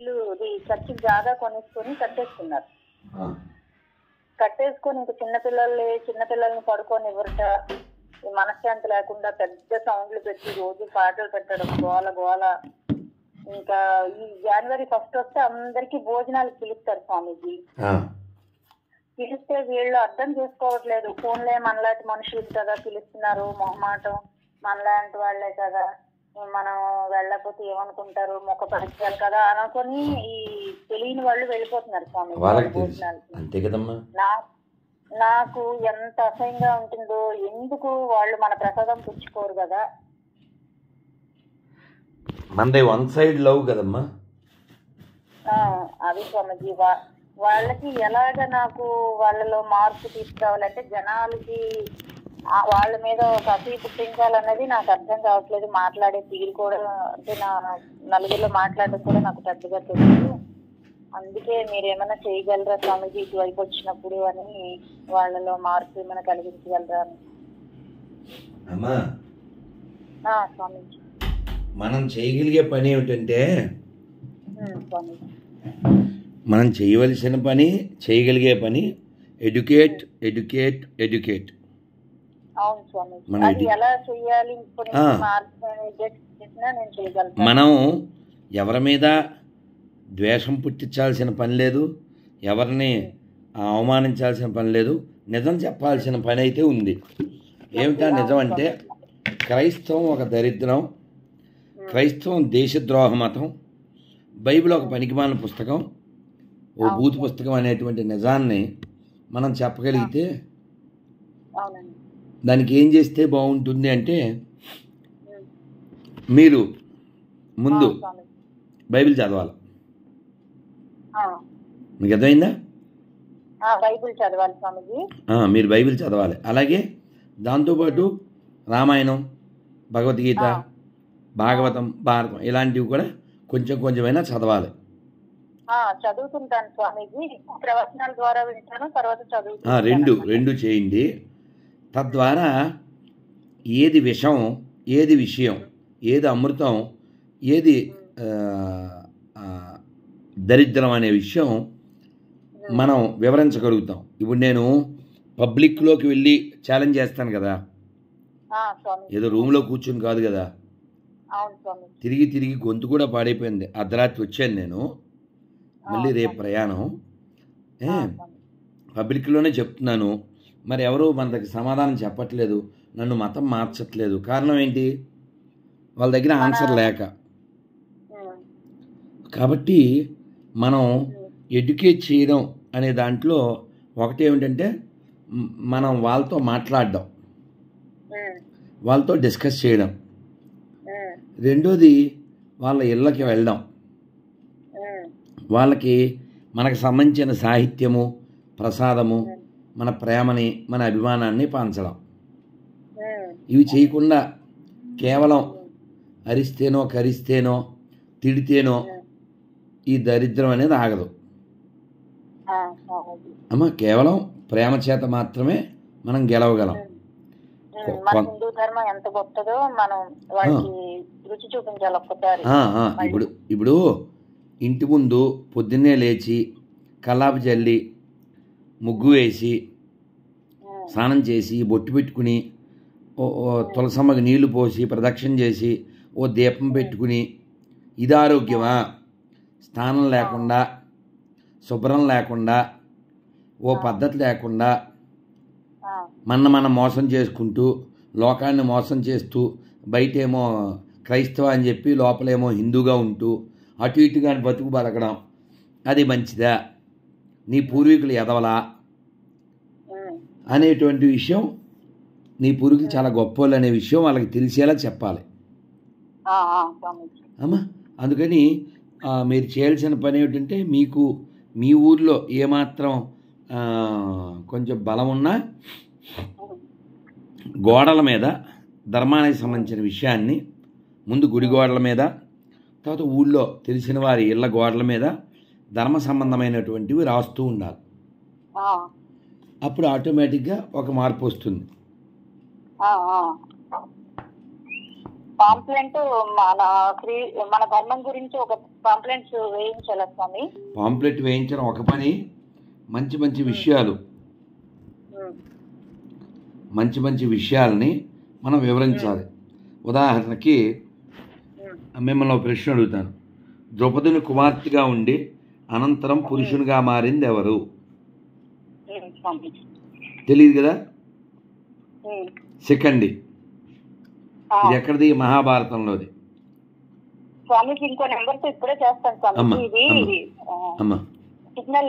ఇల్లు ఇది చర్చి జాగా కొనేసుకొని కట్టేసుకున్నారు. కట్టేసుకొని ఇంక చిన్నపిల్లల్ని చిన్నపిల్లల్ని పడుకొని ఇవ్వరట ఈ మనశ్శాంతి లేకుండా పెద్ద సౌండ్లు పెట్టి రోజు పాటలు పెట్టడం గోల గోల. ఇంకా ఈ జనవరి ఫస్ట్ వస్తే అందరికి భోజనాలు పిలుస్తారు స్వామీజీ. పిలిస్తే వీళ్ళు అర్థం చేసుకోవట్లేదు. ఫోన్లే మనలాంటి మనుషులు కదా పిలుస్తున్నారు మొహమాటం. మనలాంటి వాళ్ళే కదా. మనం వెళ్ళకపోతే ఏమనుకుంటారు? మొక్క పరిచయాలు కదా అనుకొని ఈ తెలియని వాళ్ళు వెళ్ళిపోతున్నారు స్వామి. వాళ్ళకి తెలుసు భోజనాలకి. అంతే కదమ్మా. నాకు ఎంత అసహ్యంగా ఉంటుందో ఎందుకు వాళ్ళు మన ప్రసాదం పుచ్చుకోరు కదా? మనది వన్ సైడ్ లవ్ కదమ్మా. అది స్వామిజీ వాళ్ళకి ఎలాగ నాకు వాళ్ళలో మార్పు తీసుకురావాలంటే జనాలకి వాళ్ళ మీద ఒక అసీ పుట్టించాలన్నది నాకు అర్థం కావట్లేదు. మాట్లాడే తీరు కూడా అంటే నా నలుగురిలో మాట్లాడడం కూడా నాకు పెద్దగా తెలియదు. అందుకే మీరు ఏమైనా చేయగలరా స్వామిజీ ఇటువైపు వచ్చినప్పుడు అని వాళ్ళలో మార్పు ఏమైనా కలిగించగలరా? అమ్మా. స్వామీజీ. మనం చేయగలిగే పని ఏమిటంటే మనం చేయవలసిన పని చేయగలిగే పని ఎడ్యుకేట్ ఎడ్యుకేట్ ఎడ్యుకేట్ అవును మన అది ఎలా ఇప్పుడు నేను చేయగలుగుతాను. మనం ఎవరి మీద ద్వేషం పుట్టించాల్సిన పని లేదు ఎవరిని అవమానించాల్సిన పని లేదు నిజం చెప్పాల్సిన పని అయితే ఉంది. ఏమిటా నిజం అంటే క్రైస్తవం ఒక దరిద్రం క్రైస్తవం దేశద్రోహ మతం బైబిల్ ఒక పనికిమాలిన పుస్తకం ఓ బూత్ పుస్తకం అనేటువంటి నిజాన్ని మనం చెప్పగలిగితే దానికి ఏం చేస్తే బాగుంటుంది అంటే. మీరు ముందు. బైబిల్ చదవాలి మీకు అర్థమైందా బైబిల్ చదవాలి స్వామిజీ మీరు బైబిల్ చదవాలి అలాగే దాంతోపాటు రామాయణం భగవద్గీత. భాగవతం భారతం ఇలాంటివి కూడా కొంచెం కొంచెమైనా చదవాలి చదువుతుంటాను స్వామీజీ ప్రవచనాల ద్వారా వింటాను తర్వాత చదువుతుంటాను రెండు. రెండు చేయండి తద్వారా ఏది విషం ఏది విషయం ఏది అమృతం ఏది దరిద్రం అనే విషయం మనం వివరించగలుగుతాం. ఇప్పుడు నేను పబ్లిక్లోకి వెళ్ళి ఛాలెంజ్ చేస్తాను కదా. ఏదో రూమ్లో కూర్చుని కాదు కదా. తిరిగి తిరిగి గొంతు కూడా పాడైపోయింది. అర్ధరాత్రి వచ్చాను నేను. మళ్ళీ రేపు ప్రయాణం. పబ్లిక్లోనే చెప్తున్నాను. మరి ఎవరు మన దగ్గర సమాధానం చెప్పట్లేదు నన్ను మతం మార్చట్లేదు. కారణం ఏంటి? వాళ్ళ దగ్గర ఆన్సర్ లేక. కాబట్టి మనం ఎడ్యుకేట్ చేయడం అనే దాంట్లో ఒకటి ఏమిటంటే మనం వాళ్ళతో మాట్లాడడం. వాళ్ళతో డిస్కస్ చేయడం. రెండోది వాళ్ళ ఇళ్ళకి వెళ్ళడం. వాళ్ళకి మనకు సంబంధించిన సాహిత్యము ప్రసాదము మన ప్రేమని మన అభిమానాన్ని పంచడం. ఇవి చేయకుండా కేవలం అరిస్తేనో కరిస్తేనో తిడితేనో ఈ దరిద్రం అనేది ఆగదు. అమ్మ కేవలం ప్రేమ చేత మాత్రమే మనం గెలవగలం. ఆ, ఆ, ఇప్పుడు ఇప్పుడు ఇంటి ముందు పొద్దున్నే లేచి కల్లాపు చల్లి ముగ్గు వేసి స్నానం చేసి బొట్టు పెట్టుకుని తులసమ్మకి నీళ్ళు పోసి ప్రదక్షిణ చేసి ఓ దీపం పెట్టుకుని ఇది ఆరోగ్యమా స్నానం లేకుండా శుభ్రం లేకుండా ఓ పద్ధతి లేకుండా మన మనం మోసం చేసుకుంటూ లోకాన్ని మోసం చేస్తూ బయటేమో క్రైస్తవ అని చెప్పి లోపలేమో హిందూగా ఉంటూ అటు ఇటుగా బతుకు బతకడం అది మంచిదా? నీ పూర్వీకులు ఎదవలా? అనేటువంటి విషయం నీ పూర్వీకులు చాలా గొప్పోళ్ళు అనే విషయం వాళ్ళకి తెలిసేలా చెప్పాలి. అమ్మా అందుకని మీరు చేయాల్సిన పని ఏమిటంటే మీకు మీ ఊర్లో ఏమాత్రం కొంచెం బలం ఉన్నా గోడల మీద ధర్మానికి సంబంధించిన విషయాన్ని ముందు గుడి గోడల మీద తర్వాత ఊళ్ళో తెలిసిన వారి ఇళ్ళ గోడల మీద ధర్మ సంబంధమైనటువంటివి రాస్తూ ఉండాలి. అప్పుడు ఆటోమేటిక్గా ఒక మార్పు వస్తుంది. పాంప్లెంట్ మన మన ధర్మం గురించి ఒక పాంప్లెంట్స్ వేయించాలా స్వామి? పాంప్లెట్ వేయించడం ఒక పని మంచి మంచి విషయాలు. మంచి మంచి విషయాలని మనం వివరించాలి. ఉదాహరణకి. మిమ్మల్ని ఒక ప్రశ్న అడుగుతాను. ద్రౌపదిని కుమార్తెగా ఉండి అనంతరం పురుషునిగా మారింది ఎవరు? తెలియదు కదా. సెకండ్. ఇది ఎక్కడిది? మహాభారతంలోది. స్వామికి ఇంకో నెంబర్తో ఇప్పుడే చేస్తాను స్వామి. ఇది సిగ్నల్